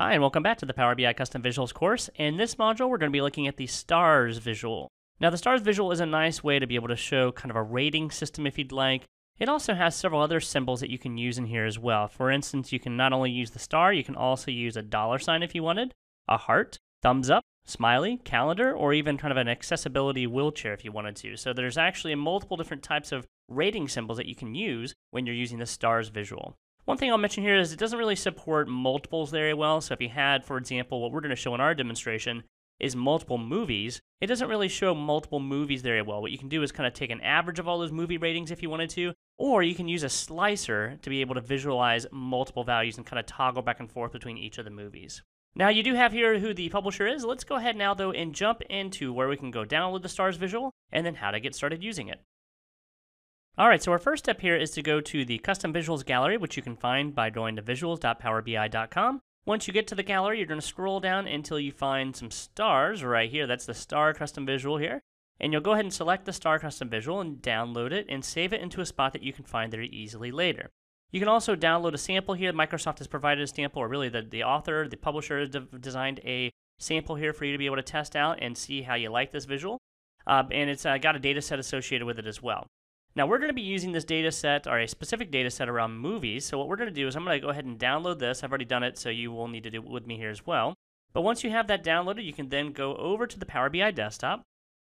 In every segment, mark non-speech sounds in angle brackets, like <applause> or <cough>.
Hi, and welcome back to the Power BI Custom Visuals course. In this module, we're going to be looking at the stars visual. Now, the stars visual is a nice way to be able to show kind of a rating system if you'd like. It also has several other symbols that you can use in here as well. For instance, you can not only use the star, you can also use a dollar sign if you wanted, a heart, thumbs up, smiley, calendar, or even kind of an accessibility wheelchair if you wanted to. So there's actually multiple different types of rating symbols that you can use when you're using the stars visual. One thing I'll mention here is it doesn't really support multiples very well. So if you had, for example, what we're going to show in our demonstration is multiple movies, it doesn't really show multiple movies very well. What you can do is kind of take an average of all those movie ratings if you wanted to, or you can use a slicer to be able to visualize multiple values and kind of toggle back and forth between each of the movies. Now you do have here who the publisher is. Let's go ahead now though and jump into where we can go download the stars visual and then how to get started using it. All right, so our first step here is to go to the Custom Visuals Gallery, which you can find by going to visuals.powerbi.com. Once you get to the gallery, you're going to scroll down until you find some stars right here. That's the star custom visual here. And you'll go ahead and select the star custom visual and download it and save it into a spot that you can find very easily later. You can also download a sample here. Microsoft has provided a sample, or really the, the author, the publisher has de designed a sample here for you to be able to test out and see how you like this visual. Uh, and it's uh, got a data set associated with it as well. Now we're going to be using this data set or a specific data set around movies. So what we're going to do is I'm going to go ahead and download this. I've already done it, so you will need to do it with me here as well. But once you have that downloaded, you can then go over to the Power BI desktop,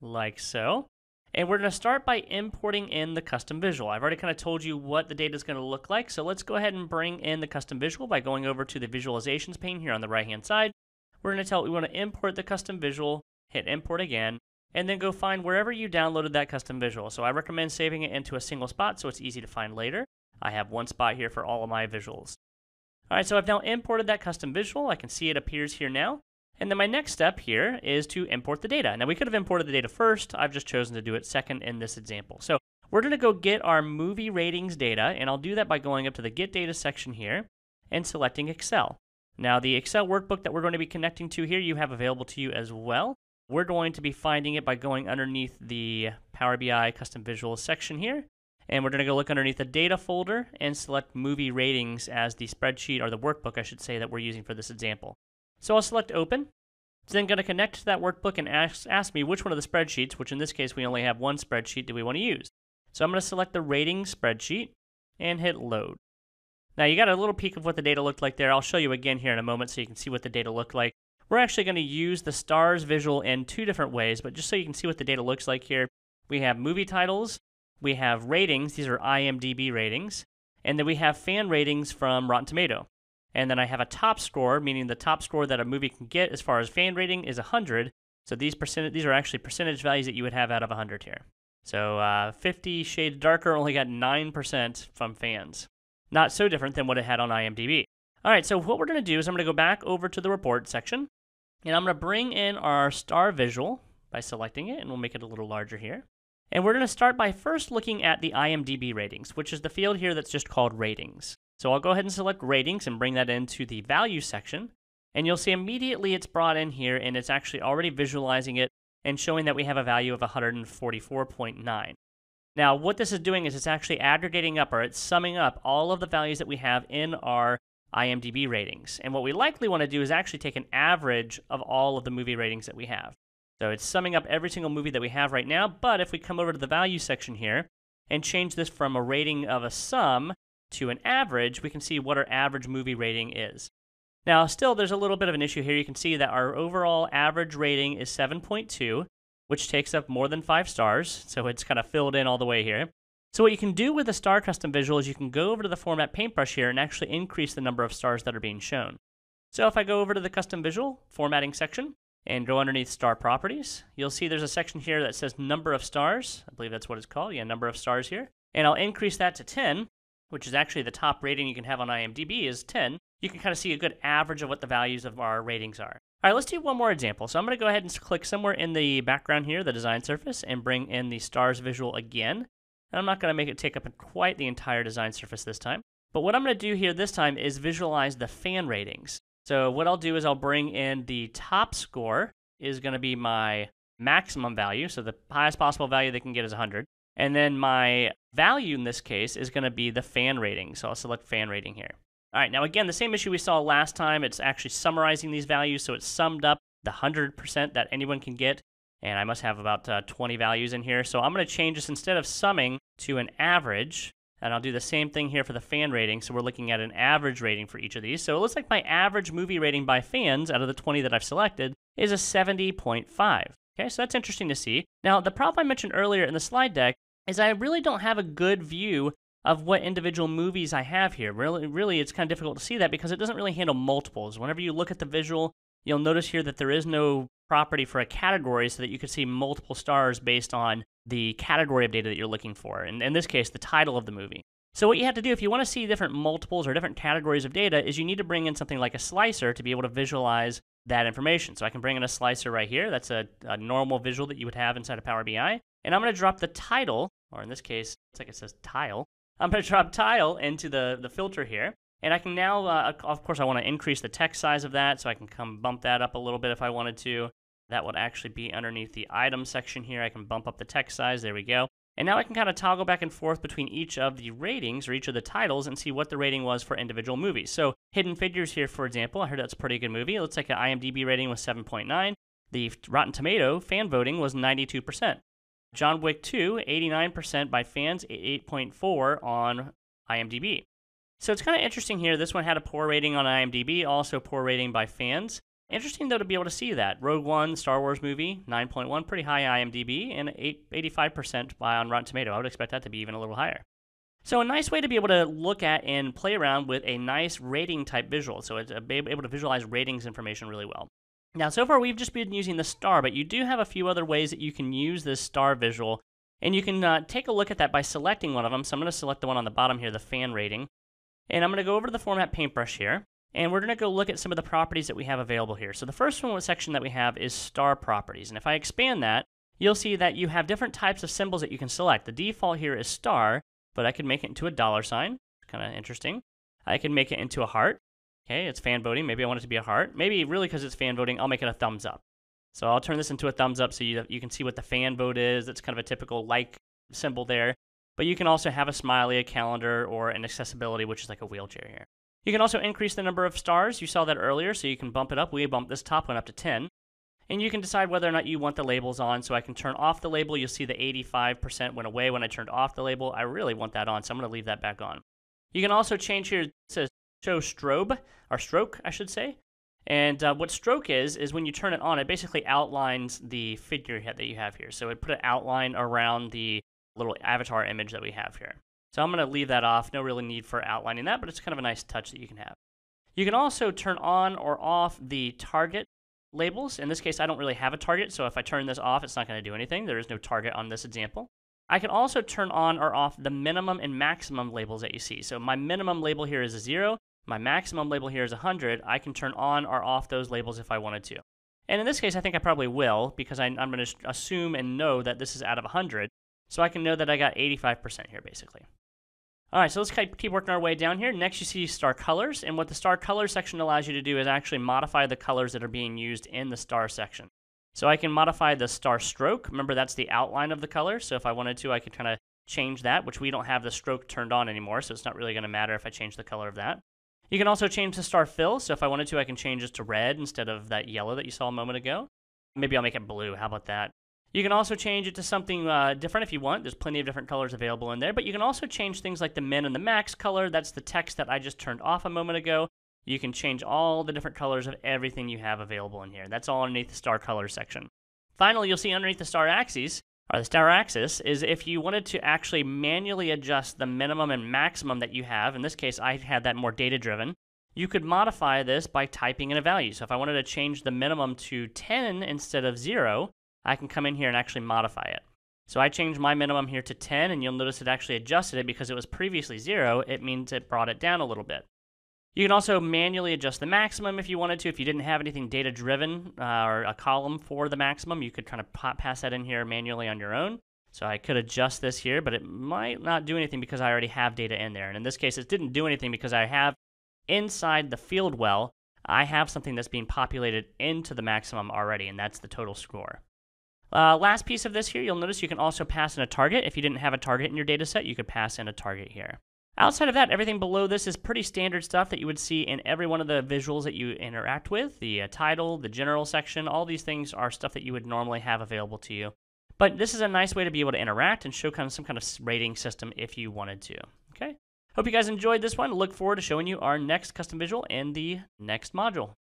like so. And we're going to start by importing in the custom visual. I've already kind of told you what the data is going to look like. So let's go ahead and bring in the custom visual by going over to the visualizations pane here on the right hand side. We're going to tell we want to import the custom visual, hit import again, and then go find wherever you downloaded that custom visual. So I recommend saving it into a single spot so it's easy to find later. I have one spot here for all of my visuals. All right, so I've now imported that custom visual. I can see it appears here now. And then my next step here is to import the data. Now we could have imported the data first. I've just chosen to do it second in this example. So we're going to go get our movie ratings data, and I'll do that by going up to the Get Data section here and selecting Excel. Now the Excel workbook that we're going to be connecting to here you have available to you as well. We're going to be finding it by going underneath the Power BI Custom Visuals section here. And we're going to go look underneath the data folder and select movie ratings as the spreadsheet or the workbook, I should say, that we're using for this example. So I'll select open. It's then going to connect to that workbook and ask, ask me which one of the spreadsheets, which in this case we only have one spreadsheet, do we want to use. So I'm going to select the ratings spreadsheet and hit load. Now you got a little peek of what the data looked like there. I'll show you again here in a moment so you can see what the data looked like. We're actually going to use the stars visual in two different ways, but just so you can see what the data looks like here, we have movie titles, we have ratings, these are IMDb ratings, and then we have fan ratings from Rotten Tomato. And then I have a top score, meaning the top score that a movie can get as far as fan rating is 100. So these percent these are actually percentage values that you would have out of 100 here. So uh, 50 Shades Darker only got 9% from fans. Not so different than what it had on IMDb. All right, so what we're going to do is I'm going to go back over to the report section, and I'm going to bring in our star visual by selecting it, and we'll make it a little larger here. And we're going to start by first looking at the IMDb ratings, which is the field here that's just called ratings. So I'll go ahead and select ratings and bring that into the value section. And you'll see immediately it's brought in here, and it's actually already visualizing it and showing that we have a value of 144.9. Now, what this is doing is it's actually aggregating up or it's summing up all of the values that we have in our IMDb ratings. And what we likely want to do is actually take an average of all of the movie ratings that we have. So it's summing up every single movie that we have right now, but if we come over to the value section here and change this from a rating of a sum to an average, we can see what our average movie rating is. Now, still, there's a little bit of an issue here. You can see that our overall average rating is 7.2, which takes up more than five stars, so it's kind of filled in all the way here. So what you can do with the star custom visual is you can go over to the format paintbrush here and actually increase the number of stars that are being shown. So if I go over to the custom visual formatting section and go underneath star properties, you'll see there's a section here that says number of stars. I believe that's what it's called. Yeah, number of stars here. And I'll increase that to 10, which is actually the top rating you can have on IMDb is 10. You can kind of see a good average of what the values of our ratings are. All right, let's do one more example. So I'm going to go ahead and click somewhere in the background here, the design surface, and bring in the stars visual again. And I'm not going to make it take up quite the entire design surface this time. But what I'm going to do here this time is visualize the fan ratings. So what I'll do is I'll bring in the top score is going to be my maximum value. So the highest possible value they can get is 100. And then my value in this case is going to be the fan rating. So I'll select fan rating here. All right, now again, the same issue we saw last time. It's actually summarizing these values, so it's summed up the 100% that anyone can get, and I must have about uh, 20 values in here. So I'm going to change this instead of summing to an average, and I'll do the same thing here for the fan rating. So we're looking at an average rating for each of these. So it looks like my average movie rating by fans out of the 20 that I've selected is a 70.5. Okay, so that's interesting to see. Now, the problem I mentioned earlier in the slide deck is I really don't have a good view of what individual movies I have here. Really, really, it's kind of difficult to see that because it doesn't really handle multiples. Whenever you look at the visual, you'll notice here that there is no property for a category so that you could see multiple stars based on the category of data that you're looking for. And in this case, the title of the movie. So what you have to do if you want to see different multiples or different categories of data is you need to bring in something like a slicer to be able to visualize that information. So I can bring in a slicer right here. That's a, a normal visual that you would have inside of Power BI. And I'm going to drop the title, or in this case, it's like it says tile, I'm going <laughs> to drop tile into the, the filter here. And I can now, uh, of course, I want to increase the text size of that, so I can come bump that up a little bit if I wanted to. That would actually be underneath the item section here. I can bump up the text size. There we go. And now I can kind of toggle back and forth between each of the ratings or each of the titles and see what the rating was for individual movies. So Hidden Figures here, for example, I heard that's a pretty good movie. It looks like an IMDb rating was 7.9. The Rotten Tomato fan voting was 92%. John Wick 2, 89% by fans, 8.4 on IMDb. So it's kind of interesting here. This one had a poor rating on IMDb, also poor rating by fans. Interesting though to be able to see that Rogue One, Star Wars movie, 9.1, pretty high IMDb, and 8, 85% by on Rotten Tomato. I would expect that to be even a little higher. So a nice way to be able to look at and play around with a nice rating type visual. So it's able to visualize ratings information really well. Now, so far we've just been using the star, but you do have a few other ways that you can use this star visual. And you can uh, take a look at that by selecting one of them. So I'm going to select the one on the bottom here, the fan rating. And I'm going to go over to the format paintbrush here. And we're going to go look at some of the properties that we have available here. So the first one section that we have is star properties. And if I expand that, you'll see that you have different types of symbols that you can select. The default here is star, but I could make it into a dollar sign. Kind of interesting. I can make it into a heart. Okay, it's fan voting. Maybe I want it to be a heart. Maybe really because it's fan voting, I'll make it a thumbs up. So I'll turn this into a thumbs up so you, you can see what the fan vote is. It's kind of a typical like symbol there. But you can also have a smiley, a calendar, or an accessibility, which is like a wheelchair here. You can also increase the number of stars. You saw that earlier, so you can bump it up. We bumped this top one up to 10. And you can decide whether or not you want the labels on. So I can turn off the label. You'll see the 85% went away when I turned off the label. I really want that on, so I'm going to leave that back on. You can also change here, says show strobe, or stroke, I should say. And uh, what stroke is, is when you turn it on, it basically outlines the figurehead that you have here. So it put an outline around the little avatar image that we have here. So I'm going to leave that off. No really need for outlining that, but it's kind of a nice touch that you can have. You can also turn on or off the target labels. In this case, I don't really have a target, so if I turn this off, it's not going to do anything. There is no target on this example. I can also turn on or off the minimum and maximum labels that you see. So my minimum label here is a zero, my maximum label here is 100, I can turn on or off those labels if I wanted to. And in this case, I think I probably will because I, am going to assume and know that this is out of 100. So I can know that I got 85% here basically. All right, so let's keep working our way down here. Next, you see star colors. And what the star colors section allows you to do is actually modify the colors that are being used in the star section. So I can modify the star stroke. Remember, that's the outline of the color. So if I wanted to, I could kind of change that, which we don't have the stroke turned on anymore. So it's not really going to matter if I change the color of that. You can also change the star fill. So if I wanted to, I can change this to red instead of that yellow that you saw a moment ago. Maybe I'll make it blue. How about that? You can also change it to something uh, different if you want. There's plenty of different colors available in there. But you can also change things like the min and the max color. That's the text that I just turned off a moment ago. You can change all the different colors of everything you have available in here. That's all underneath the star color section. Finally, you'll see underneath the star axis, or the star axis, is if you wanted to actually manually adjust the minimum and maximum that you have. In this case, I had that more data driven. You could modify this by typing in a value. So if I wanted to change the minimum to 10 instead of 0, I can come in here and actually modify it. So I changed my minimum here to 10, and you'll notice it actually adjusted it because it was previously 0. It means it brought it down a little bit. You can also manually adjust the maximum if you wanted to. If you didn't have anything data driven uh, or a column for the maximum, you could kind of pass that in here manually on your own. So I could adjust this here, but it might not do anything because I already have data in there. And in this case, it didn't do anything because I have inside the field well, I have something that's being populated into the maximum already, and that's the total score. Uh, last piece of this here, you'll notice you can also pass in a target. If you didn't have a target in your data set, you could pass in a target here. Outside of that, everything below this is pretty standard stuff that you would see in every one of the visuals that you interact with. The uh, title, the general section, all these things are stuff that you would normally have available to you. But this is a nice way to be able to interact and show kind of some kind of rating system if you wanted to. Okay. Hope you guys enjoyed this one. Look forward to showing you our next custom visual in the next module.